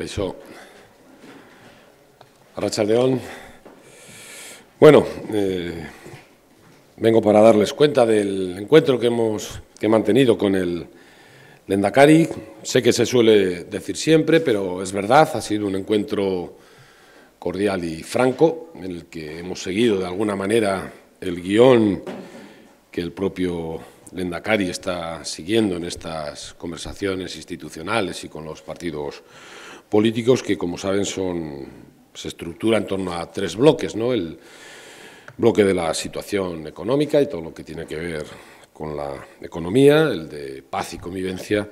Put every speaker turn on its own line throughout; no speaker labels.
Eso. Arrachaldeón. Bueno, eh, vengo para darles cuenta del encuentro que hemos que he mantenido con el Lendakari. Sé que se suele decir siempre, pero es verdad, ha sido un encuentro cordial y franco, en el que hemos seguido de alguna manera el guion que el propio Lendakari está siguiendo en estas conversaciones institucionales y con los partidos que, como saben, son, se estructura en torno a tres bloques, ¿no? El bloque de la situación económica y todo lo que tiene que ver con la economía, el de paz y convivencia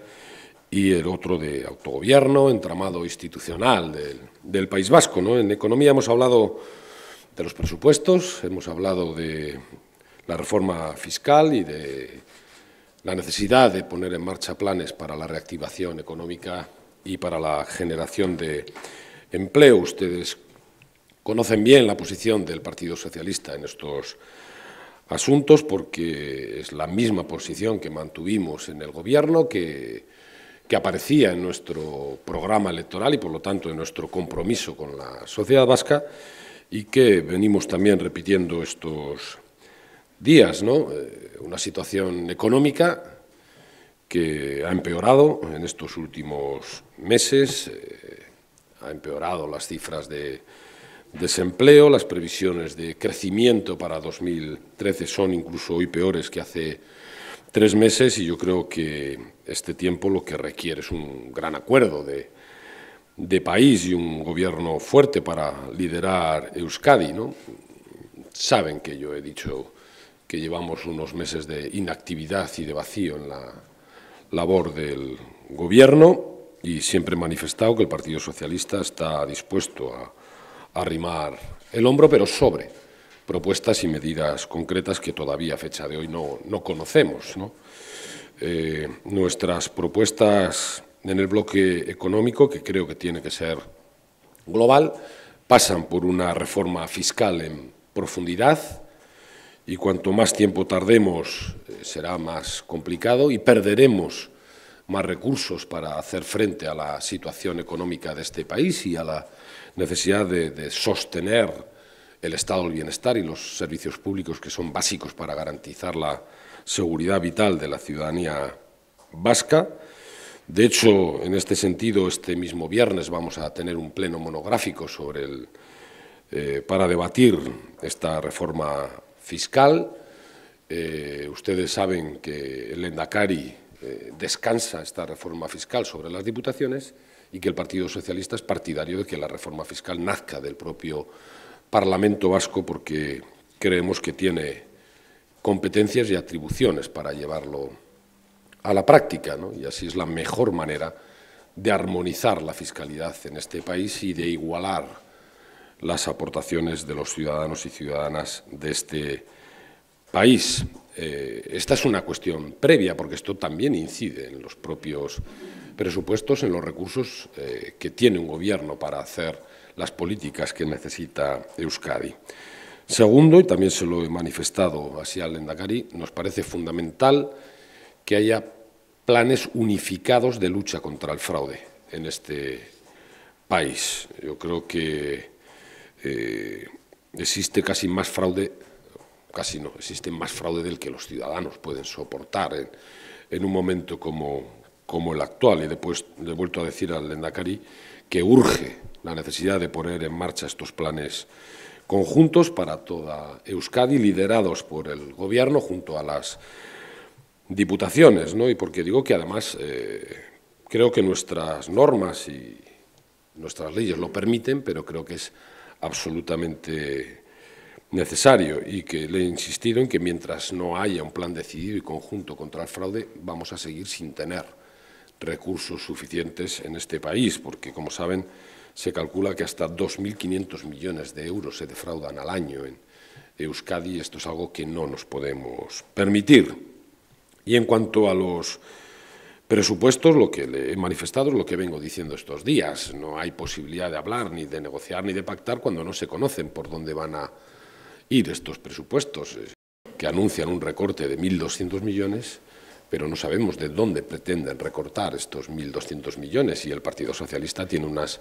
y el otro de autogobierno, entramado institucional del, del País Vasco. ¿no? En economía hemos hablado de los presupuestos, hemos hablado de la reforma fiscal y de la necesidad de poner en marcha planes para la reactivación económica y para la generación de empleo. Ustedes conocen bien la posición del Partido Socialista en estos asuntos porque es la misma posición que mantuvimos en el Gobierno, que, que aparecía en nuestro programa electoral y, por lo tanto, en nuestro compromiso con la sociedad vasca y que venimos también repitiendo estos días, ¿no? Eh, una situación económica que ha empeorado en estos últimos meses, eh, ha empeorado las cifras de desempleo, las previsiones de crecimiento para 2013 son incluso hoy peores que hace tres meses y yo creo que este tiempo lo que requiere es un gran acuerdo de, de país y un gobierno fuerte para liderar Euskadi. ¿no? Saben que yo he dicho que llevamos unos meses de inactividad y de vacío en la labor del Gobierno y siempre he manifestado que el Partido Socialista está dispuesto a arrimar el hombro, pero sobre propuestas y medidas concretas que todavía a fecha de hoy no, no conocemos. ¿no? Eh, nuestras propuestas en el bloque económico, que creo que tiene que ser global, pasan por una reforma fiscal en profundidad, y cuanto más tiempo tardemos eh, será más complicado y perderemos más recursos para hacer frente a la situación económica de este país y a la necesidad de, sostener el estado del bienestar y los servicios públicos que son básicos para garantizar la seguridad vital de la ciudadanía vasca. De hecho, en este sentido, este mismo viernes vamos a tener un pleno monográfico sobre el, eh, para debatir esta reforma fiscal. Eh, ustedes saben que el Endacari eh, descansa esta reforma fiscal sobre las diputaciones y que el Partido Socialista es partidario de que la reforma fiscal nazca del propio Parlamento vasco porque creemos que tiene competencias y atribuciones para llevarlo a la práctica, ¿no? y así es la mejor manera de armonizar la fiscalidad en este país y de igualar las aportaciones de los ciudadanos y ciudadanas de este país. Eh, esta es una cuestión previa, porque esto también incide en los propios presupuestos, en los recursos eh, que tiene un gobierno para hacer las políticas que necesita Euskadi. Segundo, y también se lo he manifestado así al Endacari, nos parece fundamental que haya planes unificados de lucha contra el fraude en este país. Yo creo que eh, existe casi más fraude, casi no, existe más fraude del que los ciudadanos pueden soportar en, un momento como, el actual. Y después le he vuelto a decir al Lendakari que urge la necesidad de poner en marcha estos planes conjuntos para toda Euskadi, liderados por el Gobierno junto a las diputaciones. ¿no? Y porque digo que además eh, creo que nuestras normas y nuestras leyes lo permiten, pero creo que es absolutamente necesario y que le he insistido en que mientras no haya un plan decidido y conjunto contra el fraude, vamos a seguir sin tener recursos suficientes en este país, porque, como saben, se calcula que hasta 2.500 millones de euros se defraudan al año en Euskadi y esto es algo que no nos podemos permitir. Y en cuanto a los Presupuestos, lo que le he manifestado es lo que vengo diciendo estos días. No hay posibilidad de hablar, ni de negociar, ni de pactar cuando no se conocen por dónde van a ir estos presupuestos, que anuncian un recorte de 1.200 millones, pero no sabemos de dónde pretenden recortar estos 1.200 millones. Y el Partido Socialista tiene unas,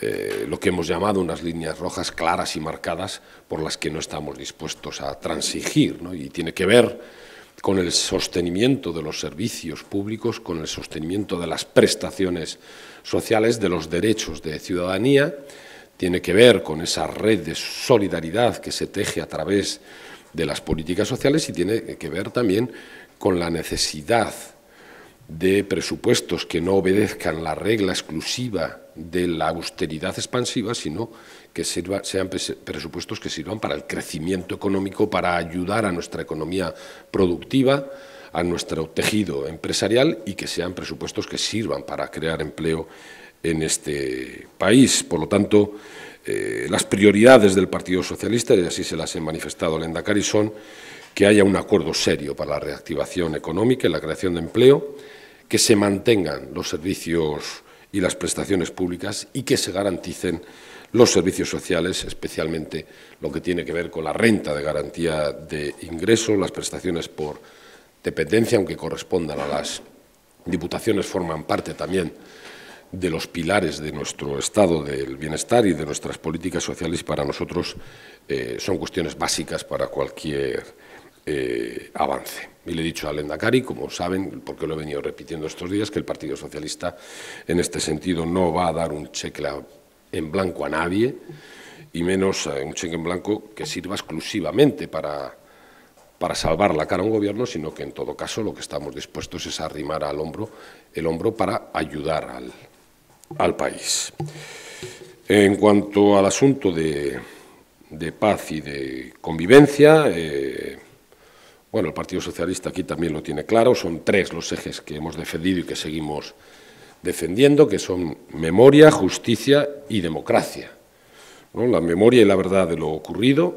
eh, lo que hemos llamado unas líneas rojas claras y marcadas por las que no estamos dispuestos a transigir, y tiene que ver con el sostenimiento de los servicios públicos, con el sostenimiento de las prestaciones sociales, de los derechos de ciudadanía, tiene que ver con esa red de solidaridad que se teje a través de las políticas sociales y tiene que ver también con la necesidad de presupuestos que no obedezcan la regla exclusiva de la austeridad expansiva, sino que sean presupuestos que sirvan para el crecimiento económico, para ayudar a nuestra economía productiva, a nuestro tejido empresarial y que sean presupuestos que sirvan para crear empleo en este país. Por lo tanto, eh, las prioridades del Partido Socialista, y así se las he manifestado al Endacari, son que haya un acuerdo serio para la reactivación económica y la creación de empleo, que se mantengan los servicios y las prestaciones públicas y que se garanticen los servicios sociales, especialmente lo que tiene que ver con la renta de garantía de ingreso, las prestaciones por dependencia, aunque correspondan a las diputaciones, forman parte también de los pilares de nuestro estado del bienestar y de nuestras políticas sociales. Y para nosotros eh, son cuestiones básicas para cualquier eh, avance. Y le he dicho a Lendakari, como saben, porque lo he venido repitiendo estos días, que el Partido Socialista en este sentido no va a dar un cheque en blanco a nadie, y menos eh, un cheque en blanco que sirva exclusivamente para, para salvar la cara a un gobierno, sino que en todo caso lo que estamos dispuestos es arrimar al hombro, el hombro para ayudar al, al país. En cuanto al asunto de, paz y de convivencia, eh, bueno, el Partido Socialista aquí también lo tiene claro, son tres los ejes que hemos defendido y que seguimos defendiendo, que son memoria, justicia y democracia. La memoria y la verdad de lo ocurrido,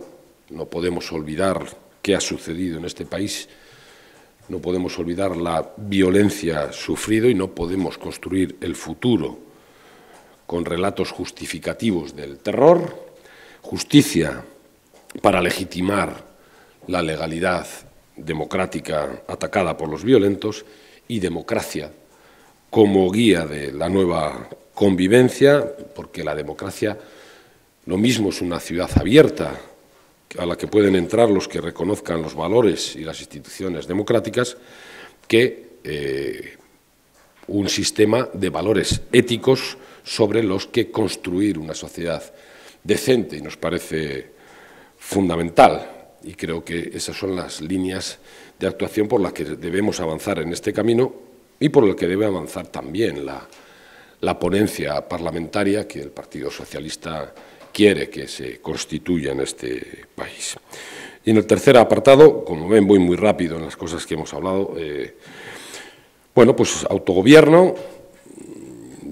no podemos olvidar qué ha sucedido en este país, no podemos olvidar la violencia sufrida y no podemos construir el futuro con relatos justificativos del terror, justicia para legitimar la legalidad democrática atacada por los violentos y democracia como guía de la nueva convivencia, porque la democracia lo mismo es una ciudad abierta a la que pueden entrar los que reconozcan los valores y las instituciones democráticas, que eh, un sistema de valores éticos sobre los que construir una sociedad decente y nos parece fundamental. Y creo que esas son las líneas de actuación por las que debemos avanzar en este camino y por las que debe avanzar también la, la ponencia parlamentaria que el Partido Socialista quiere que se constituya en este país. Y en el tercer apartado, como ven, voy muy rápido en las cosas que hemos hablado. Eh, bueno, pues autogobierno,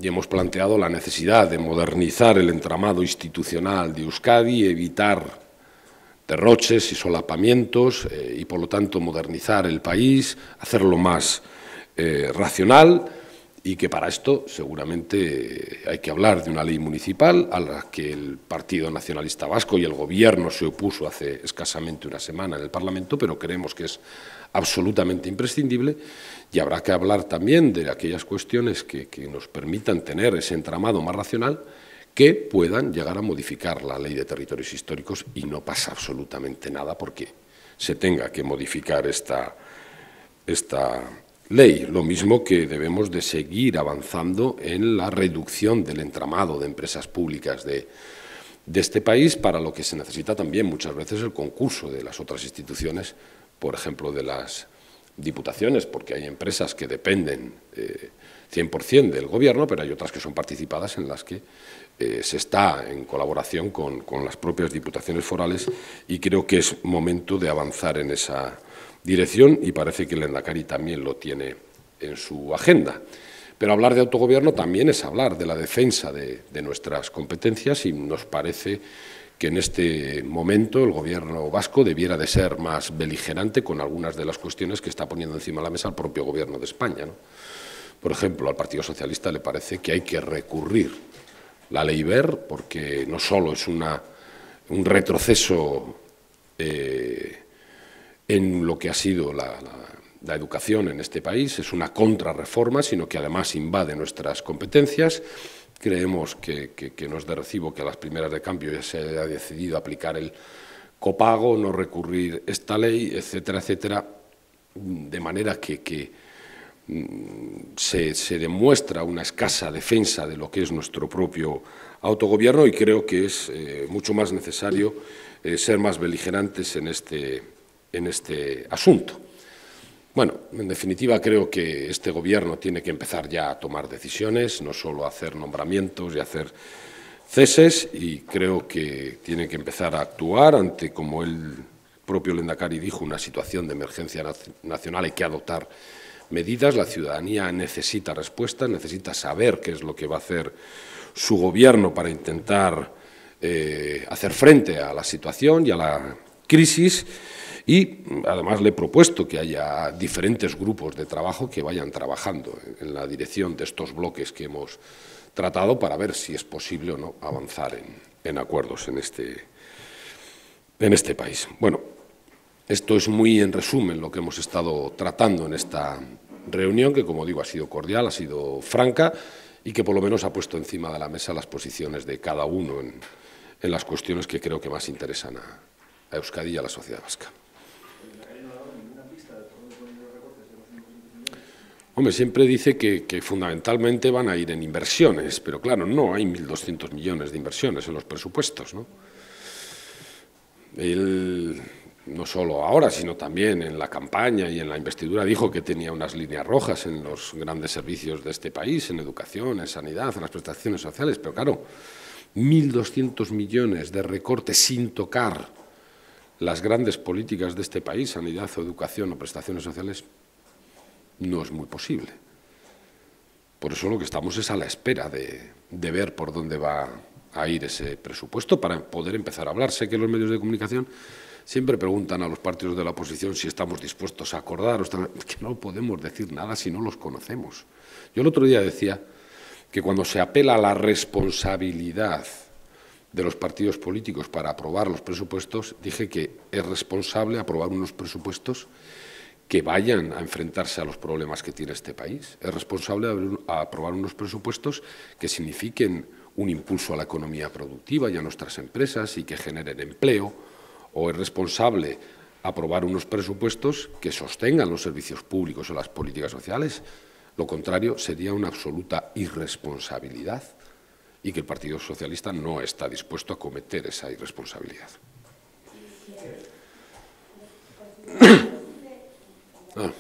y hemos planteado la necesidad de modernizar el entramado institucional de Euskadi, evitar derroches y solapamientos eh, y, por lo tanto, modernizar el país, hacerlo más eh, racional y que para esto seguramente hay que hablar de una ley municipal a la que el Partido Nacionalista Vasco y el Gobierno se opuso hace escasamente una semana en el Parlamento, pero creemos que es absolutamente imprescindible. Y habrá que hablar también de aquellas cuestiones que, nos permitan tener ese entramado más racional que puedan llegar a modificar la ley de territorios históricos y no pasa absolutamente nada porque se tenga que modificar esta, esta ley, lo mismo que debemos de seguir avanzando en la reducción del entramado de empresas públicas de, este país, para lo que se necesita también muchas veces el concurso de las otras instituciones, por ejemplo, de las diputaciones, porque hay empresas que dependen 100% eh, del Gobierno, pero hay otras que son participadas en las que eh, se está en colaboración con, con las propias diputaciones forales y creo que es momento de avanzar en esa dirección y parece que el Endacari también lo tiene en su agenda. Pero hablar de autogobierno también es hablar de la defensa de, nuestras competencias y nos parece que en este momento el Gobierno vasco debiera de ser más beligerante con algunas de las cuestiones que está poniendo encima de la mesa el propio Gobierno de España. Por ejemplo, al Partido Socialista le parece que hay que recurrir la ley BER porque no solo es una, un retroceso eh, en lo que ha sido la, la educación en este país, es una contrarreforma, sino que además invade nuestras competencias. Creemos que, que, no es de recibo que a las primeras de cambio ya se haya decidido aplicar el copago, no recurrir esta ley, etcétera, etcétera, de manera que, que se, demuestra una escasa defensa de lo que es nuestro propio autogobierno y creo que es eh, mucho más necesario eh, ser más beligerantes en este, en este asunto. Bueno, en definitiva creo que este Gobierno tiene que empezar ya a tomar decisiones, no solo a hacer nombramientos y hacer ceses, y creo que tiene que empezar a actuar ante, como el propio Lendakari dijo, una situación de emergencia nacional, hay que adoptar medidas, la ciudadanía necesita respuestas, necesita saber qué es lo que va a hacer su Gobierno para intentar eh, hacer frente a la situación y a la crisis, y además le he propuesto que haya diferentes grupos de trabajo que vayan trabajando en la dirección de estos bloques que hemos tratado para ver si es posible o no avanzar en, acuerdos en este, en este país. Bueno, esto es muy en resumen lo que hemos estado tratando en esta reunión, que como digo ha sido cordial, ha sido franca y que por lo menos ha puesto encima de la mesa las posiciones de cada uno en, las cuestiones que creo que más interesan a, a Euskadi y a la sociedad vasca. Hombre, siempre dice que, fundamentalmente van a ir en inversiones, pero claro, no hay 1.200 millones de inversiones en los presupuestos. ¿no? Él, no solo ahora, sino también en la campaña y en la investidura, dijo que tenía unas líneas rojas en los grandes servicios de este país, en educación, en sanidad, en las prestaciones sociales, pero claro, 1.200 millones de recortes sin tocar las grandes políticas de este país, sanidad o educación o prestaciones sociales, no es muy posible. Por eso lo que estamos es a la espera de, ver por dónde va a ir ese presupuesto para poder empezar a hablar. Sé que los medios de comunicación siempre preguntan a los partidos de la oposición si estamos dispuestos a acordar, o que no podemos decir nada si no los conocemos. Yo el otro día decía que cuando se apela a la responsabilidad de los partidos políticos para aprobar los presupuestos, dije que es responsable aprobar unos presupuestos que vayan a enfrentarse a los problemas que tiene este país. Es responsable aprobar unos presupuestos que signifiquen un impulso a la economía productiva y a nuestras empresas y que generen empleo, o es responsable aprobar unos presupuestos que sostengan los servicios públicos o las políticas sociales. Lo contrario sería una absoluta irresponsabilidad y que el Partido Socialista no está dispuesto a cometer esa irresponsabilidad.
Ah.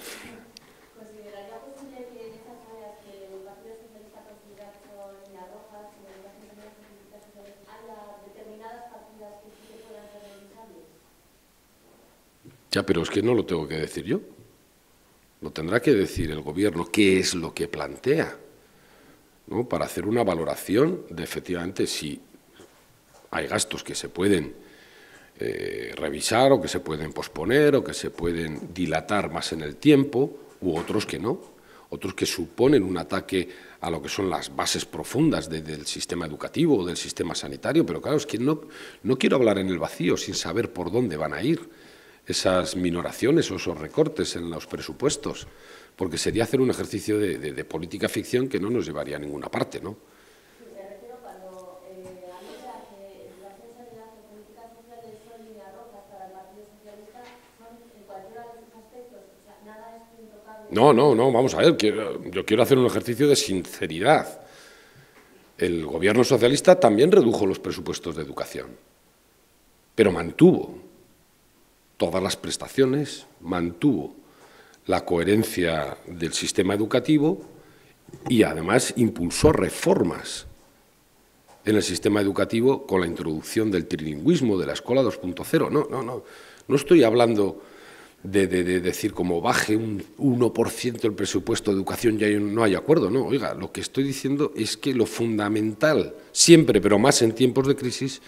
Ya, pero es que no lo tengo que decir yo. Lo tendrá que decir el Gobierno qué es lo que plantea, ¿no? para hacer una valoración de efectivamente si hay gastos que se pueden eh, revisar o que se pueden posponer o que se pueden dilatar más en el tiempo, u otros que no, otros que suponen un ataque a lo que son las bases profundas del sistema educativo o del sistema sanitario, pero claro, es que no, no quiero hablar en el vacío sin saber por dónde van a ir esas minoraciones o esos recortes en los presupuestos, porque sería hacer un ejercicio de, de política ficción que no nos llevaría a ninguna parte, ¿no? No, no, no, vamos a ver, yo quiero hacer un ejercicio de sinceridad. El gobierno socialista también redujo los presupuestos de educación, pero mantuvo todas las prestaciones, mantuvo la coherencia del sistema educativo y además impulsó reformas en el sistema educativo con la introducción del trilingüismo, de la escuela 2.0. No, no, no, no estoy hablando de, decir como baje un 1% el presupuesto de educación ya no hay acuerdo. No, oiga, lo que estoy diciendo es que lo fundamental, siempre, pero más en tiempos de crisis,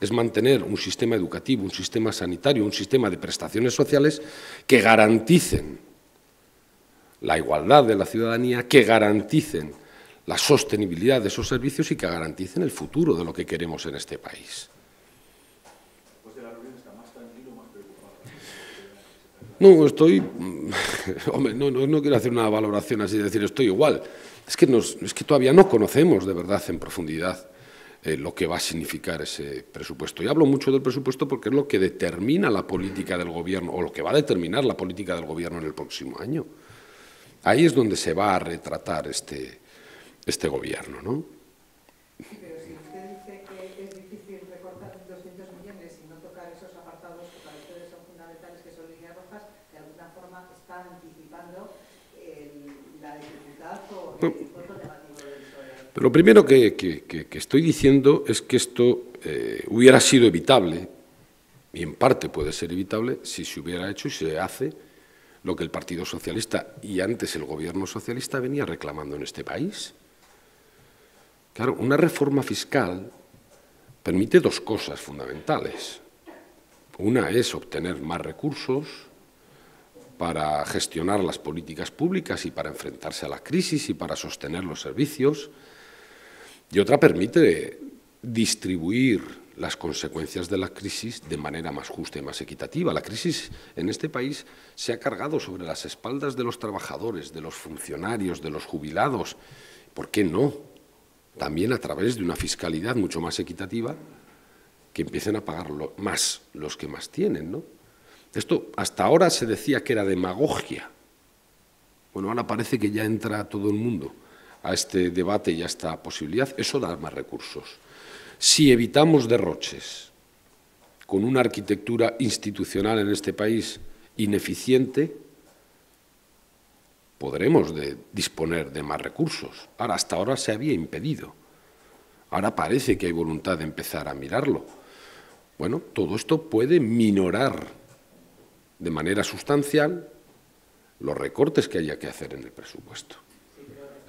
es mantener un sistema educativo, un sistema sanitario, un sistema de prestaciones sociales que garanticen la igualdad de la ciudadanía, que garanticen la sostenibilidad de esos servicios y que garanticen el futuro de lo que queremos en este país. No, estoy... Hombre, no, no, quiero hacer una valoración así de decir estoy igual. Es que, es que todavía no conocemos de verdad en profundidad eh, lo que va a significar ese presupuesto. Y hablo mucho del presupuesto porque es lo que determina la política del Gobierno, o lo que va a determinar la política del Gobierno en el próximo año. Ahí es donde se va a retratar este, este Gobierno, ¿no?
pero si usted dice que es difícil recortar 200 millones y no tocar esos apartados que para ustedes son fundamentales, que son líneas rojas, de alguna forma está anticipando la dificultad o el
lo primero que, estoy diciendo es que esto eh, hubiera sido evitable, y en parte puede ser evitable, si se hubiera hecho y se hace lo que el Partido Socialista y antes el Gobierno Socialista venía reclamando en este país. Claro, una reforma fiscal permite dos cosas fundamentales. Una es obtener más recursos para gestionar las políticas públicas y para enfrentarse a la crisis y para sostener los servicios y otra permite distribuir las consecuencias de la crisis de manera más justa y más equitativa. La crisis en este país se ha cargado sobre las espaldas de los trabajadores, de los funcionarios, de los jubilados. ¿Por qué no? También a través de una fiscalidad mucho más equitativa que empiecen a pagar más los que más tienen. ¿no? Esto hasta ahora se decía que era demagogia. Bueno, ahora parece que ya entra todo el mundo a este debate y a esta posibilidad, eso da más recursos. Si evitamos derroches con una arquitectura institucional en este país ineficiente, podremos disponer de más recursos. Ahora, hasta ahora se había impedido. Ahora parece que hay voluntad de empezar a mirarlo. Bueno, todo esto puede minorar de manera sustancial los recortes que haya que hacer en el presupuesto.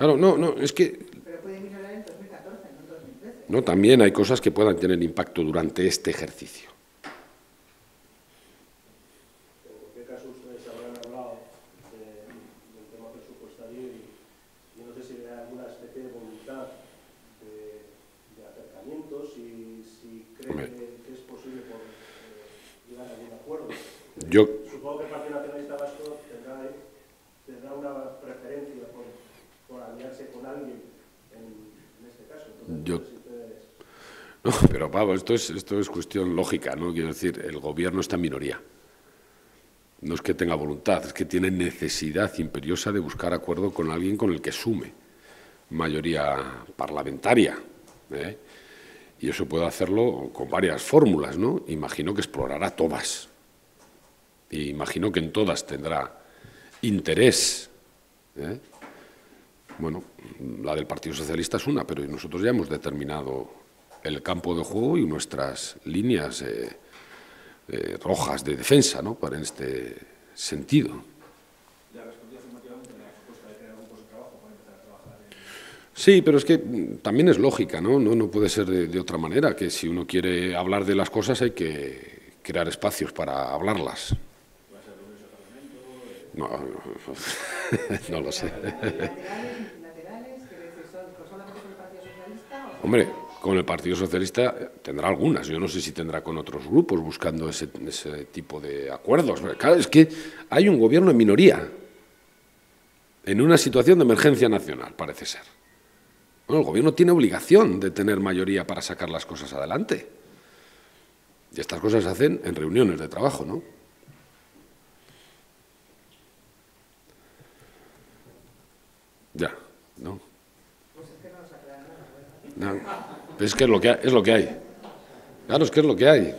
Claro, no, no, es que...
Pero puede mirar en 2014, no en 2013.
No, también hay cosas que puedan tener impacto durante este ejercicio.
¿En qué caso ustedes habrán hablado de, del tema presupuestario y yo no sé si hay alguna especie de voluntad de, de acercamiento, si, si cree que, que, es posible por, eh, llegar a algún acuerdo?
Yo...
Supongo que el Partido Nacionalista Vasco tendrá, tendrá una preferencia por por aliarse con alguien en, este caso. Yo...
No, pero Pablo, esto es, esto es cuestión lógica, ¿no? Quiero decir, el gobierno está en minoría. No es que tenga voluntad, es que tiene necesidad imperiosa de buscar acuerdo con alguien con el que sume mayoría parlamentaria. ¿eh? Y eso puede hacerlo con varias fórmulas, ¿no? Imagino que explorará todas. Y imagino que en todas tendrá interés. ¿eh? Bueno, la del Partido Socialista es una, pero nosotros ya hemos determinado el campo de juego y nuestras líneas eh, eh, rojas de defensa, ¿no? Para en este sentido. Sí, pero es que también es lógica, ¿no? No, puede ser de, otra manera, que si uno quiere hablar de las cosas hay que crear espacios para hablarlas. No, no lo sé. Hombre, con el Partido Socialista tendrá algunas, yo no sé si tendrá con otros grupos buscando ese, tipo de acuerdos. Claro, es que hay un gobierno en minoría, en una situación de emergencia nacional, parece ser. el gobierno tiene obligación de tener mayoría para sacar las cosas adelante. Y estas cosas se hacen en reuniones de trabajo, ¿no? Ya, ¿no? No, es que es lo que, es lo que hay. Claro, es que es lo que hay.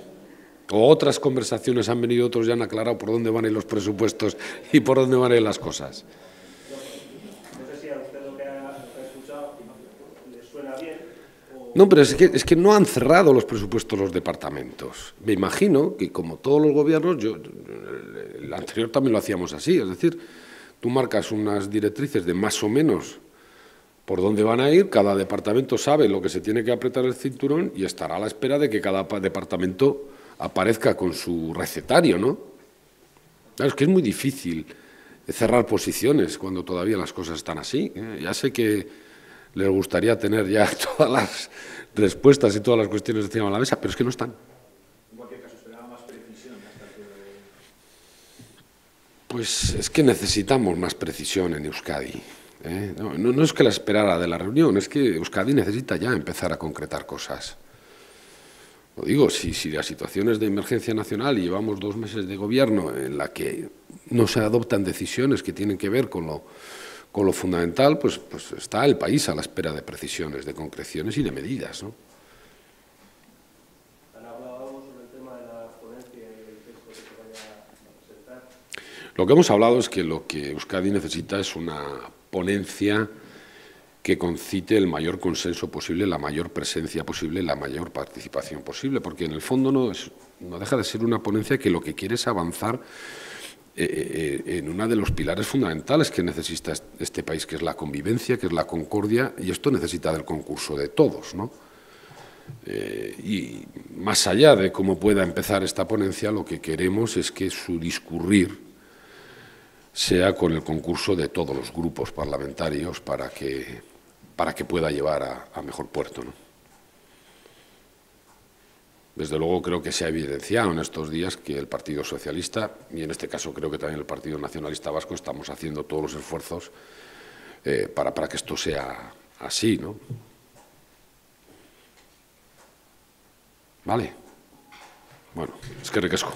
O otras conversaciones han venido, otros ya han aclarado por dónde van a ir los presupuestos y por dónde van a ir las cosas. No, pero es que, es que no han cerrado los presupuestos los departamentos. Me imagino que, como todos los gobiernos, yo, el anterior también lo hacíamos así, es decir, Tú marcas unas directrices de más o menos por dónde van a ir, cada departamento sabe lo que se tiene que apretar el cinturón y estará a la espera de que cada departamento aparezca con su recetario, ¿no? Claro, es que es muy difícil cerrar posiciones cuando todavía las cosas están así. ¿eh? Ya sé que les gustaría tener ya todas las respuestas y todas las cuestiones encima de la mesa, pero es que no están. Pues es que necesitamos más precisión en Euskadi. ¿eh? No, es que la esperara de la reunión, es que Euskadi necesita ya empezar a concretar cosas. Lo digo, si, si la situación es de emergencia nacional y llevamos dos meses de gobierno en la que no se adoptan decisiones que tienen que ver con lo, con lo fundamental, pues, pues está el país a la espera de precisiones, de concreciones y de medidas. ¿no? Lo que hemos hablado es que lo que Euskadi necesita es una ponencia que concite el mayor consenso posible, la mayor presencia posible, la mayor participación posible, porque en el fondo no, es, no deja de ser una ponencia que lo que quiere es avanzar eh, eh, en uno de los pilares fundamentales que necesita este país, que es la convivencia, que es la concordia, y esto necesita del concurso de todos. ¿no? Eh, y más allá de cómo pueda empezar esta ponencia, lo que queremos es que su discurrir sea con el concurso de todos los grupos parlamentarios para que, para que pueda llevar a, mejor puerto. ¿no? Desde luego creo que se ha evidenciado en estos días que el Partido Socialista, y en este caso creo que también el Partido Nacionalista Vasco, estamos haciendo todos los esfuerzos eh, para, para que esto sea así. ¿no? Vale. Bueno, es que requesco.